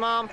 Mom.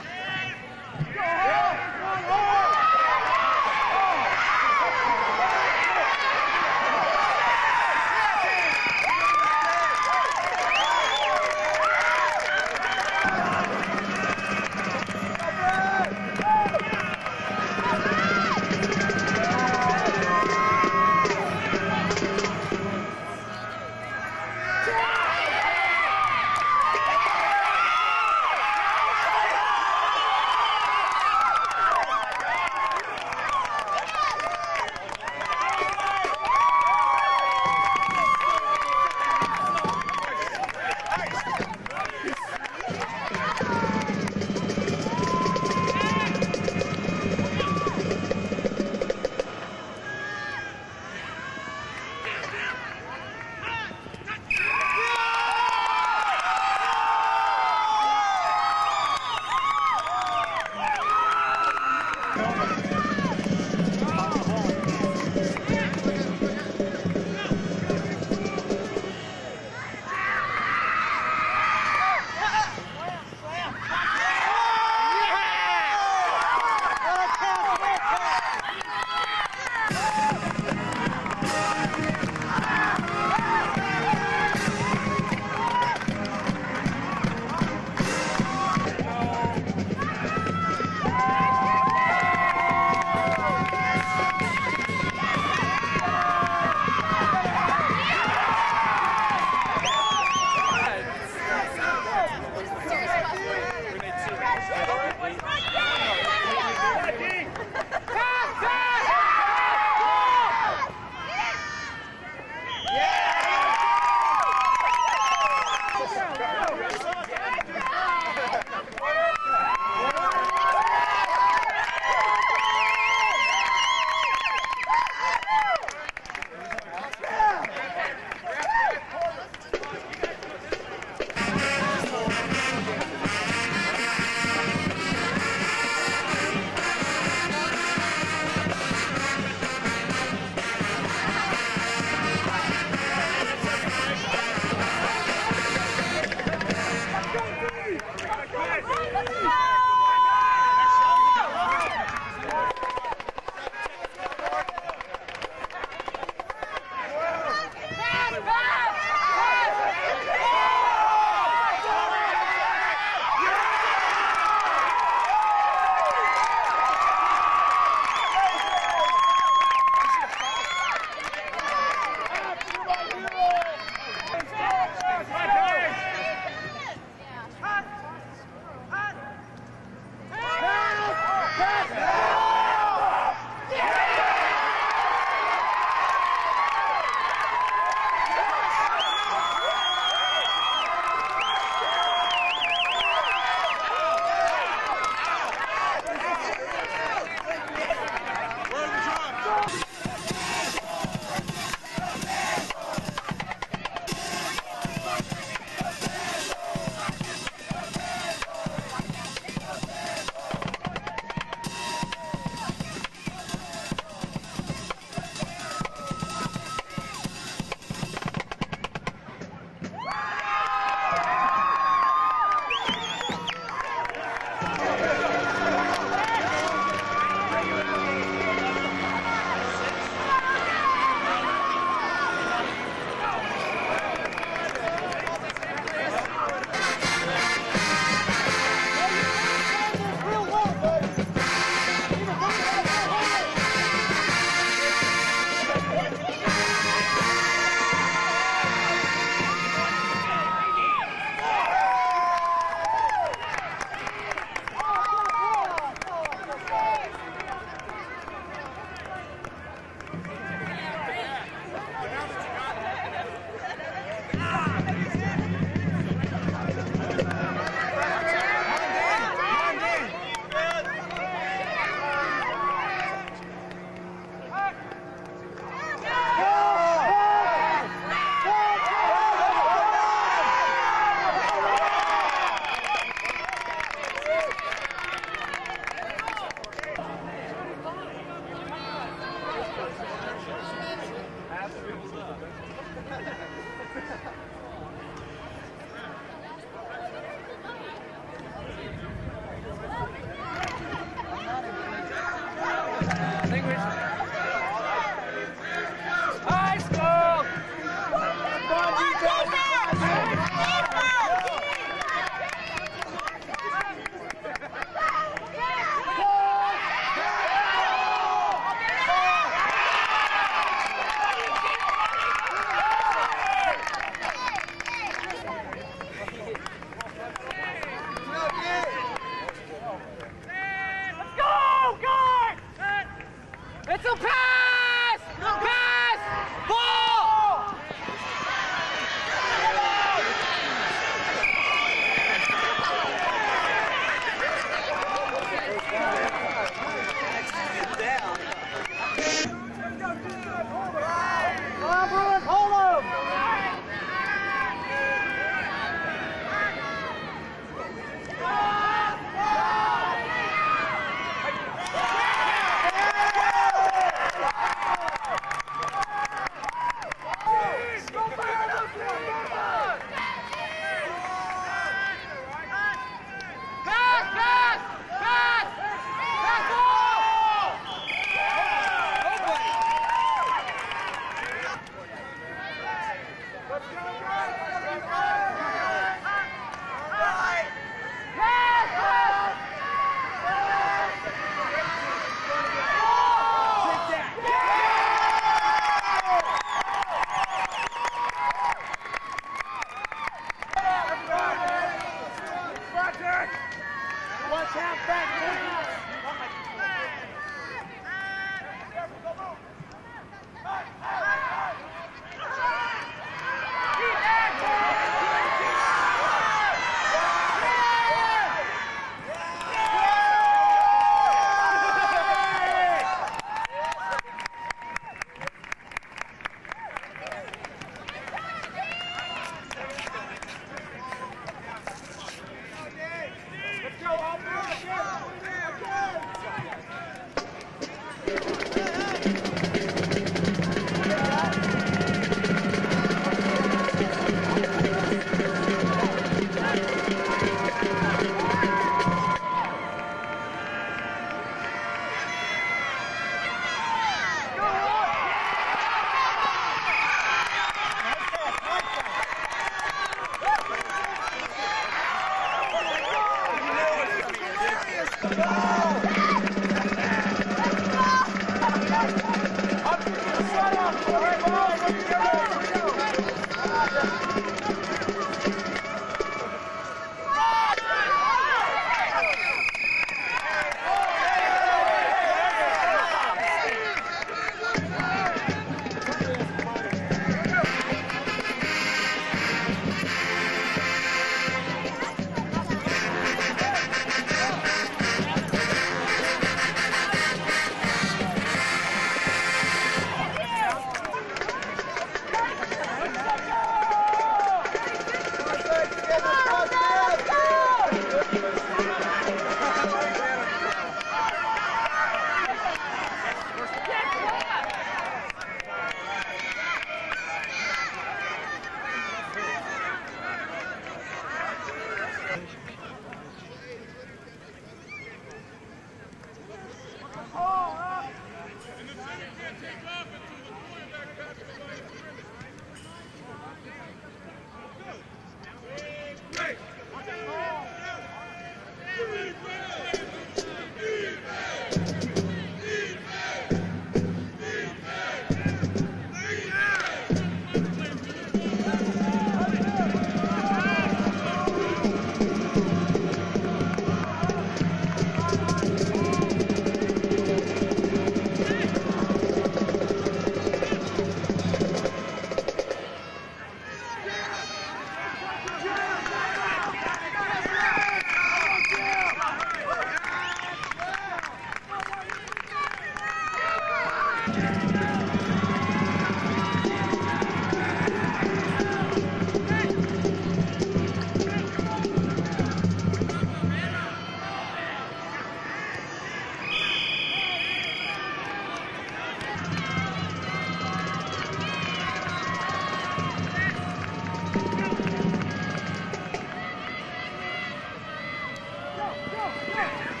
Yeah.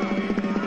Go!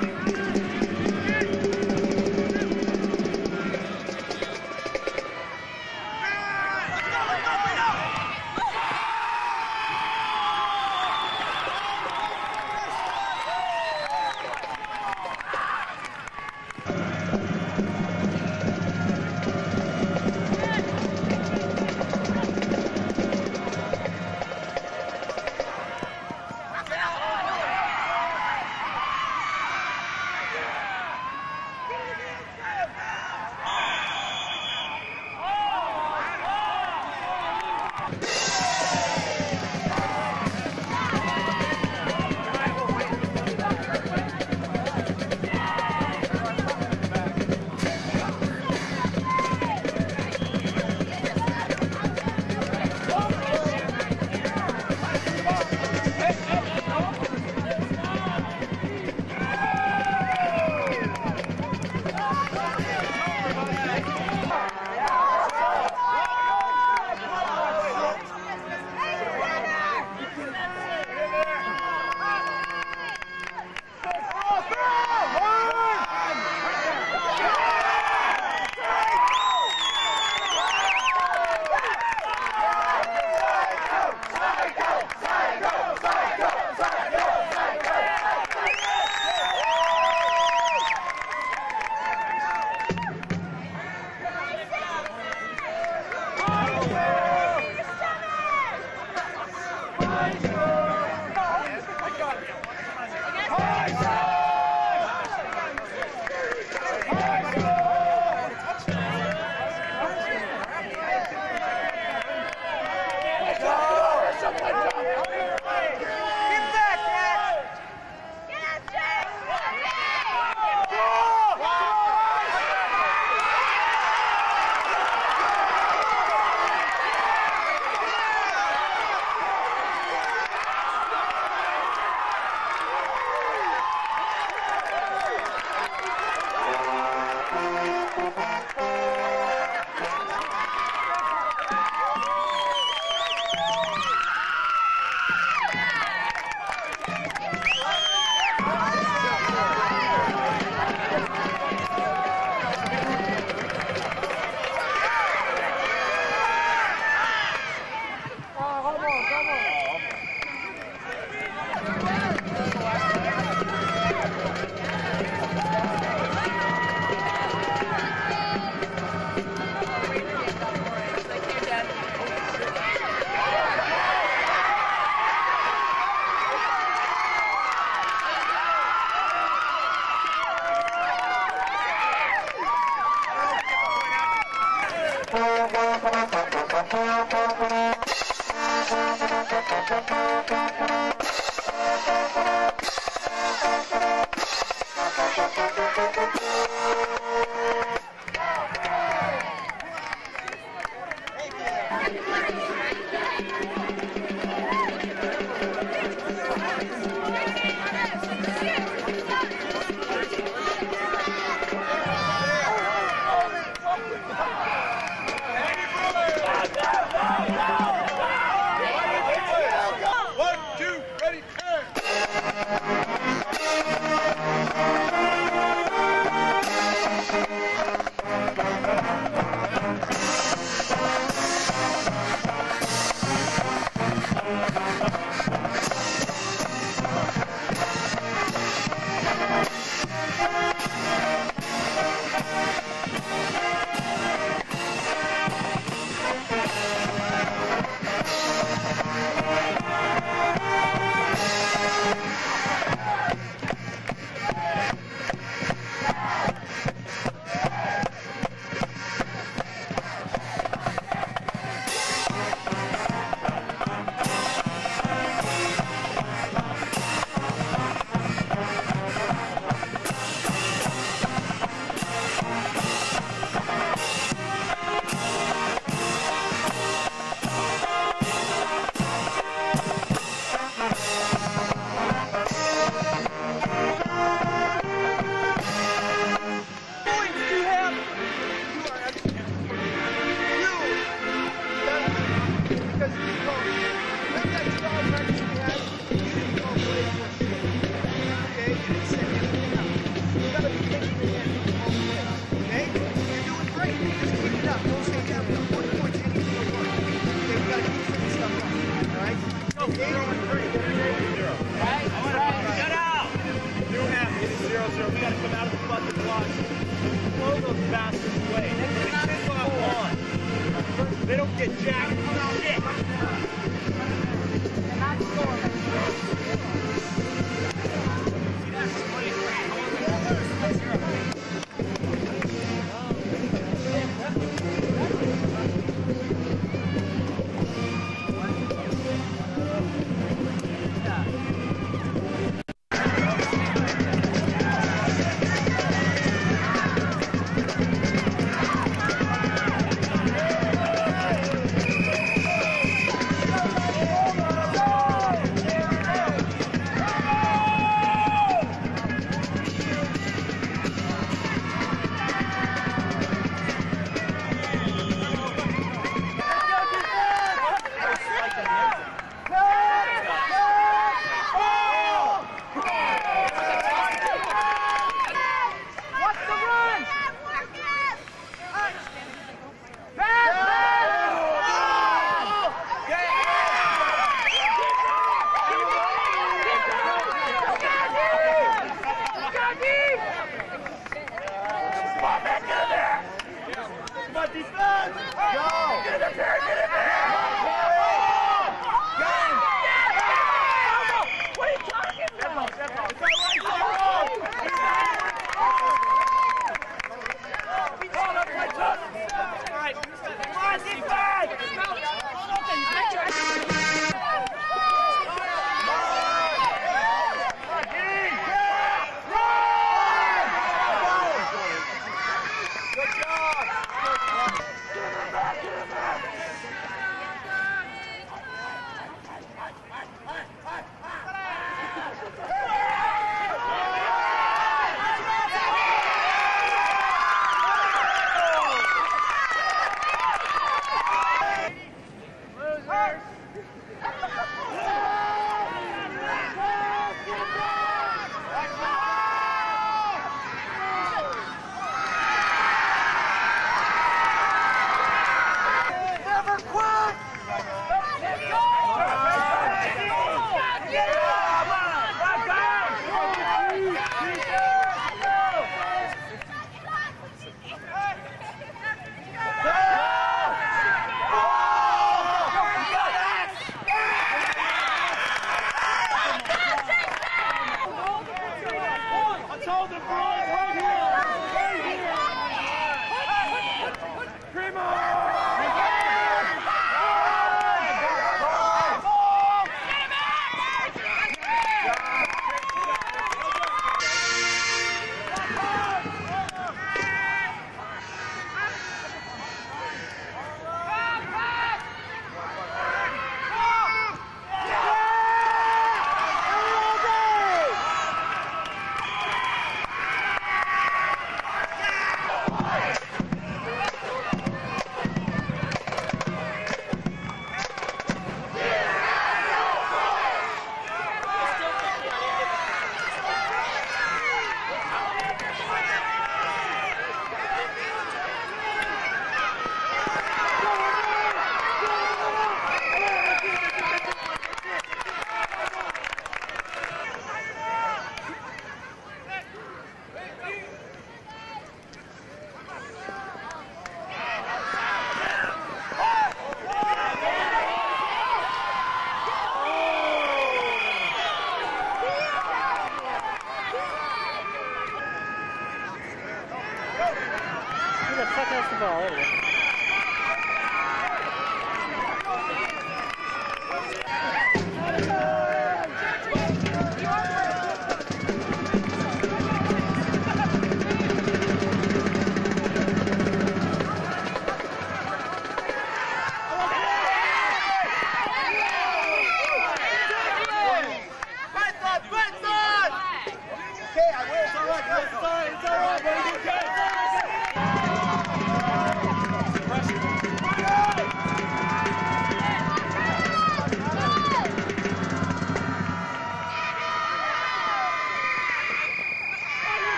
Thank you.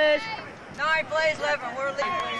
Nine plays left and we're leaving.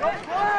Oh,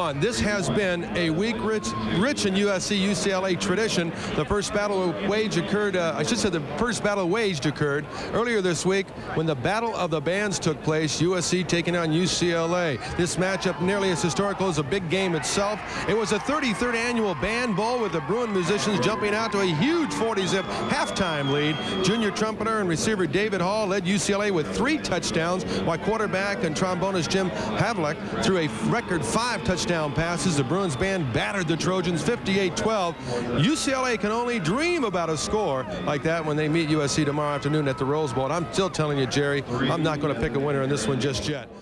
This has been a week rich, rich in USC UCLA tradition. The first battle wage occurred, uh, I should say the first battle waged occurred earlier this week when the Battle of the Bands took place, USC taking on UCLA. This matchup nearly as historical as a big game itself. It was a 33rd annual band bowl with the Bruin musicians jumping out to a huge 40-zip halftime lead. Junior trumpeter and receiver David Hall led UCLA with three touchdowns, while quarterback and trombonist Jim Havlik threw a record five five touchdown passes. The Bruins band battered the Trojans 58-12. UCLA can only dream about a score like that when they meet USC tomorrow afternoon at the Rose Bowl. I'm still telling you, Jerry, I'm not going to pick a winner in this one just yet.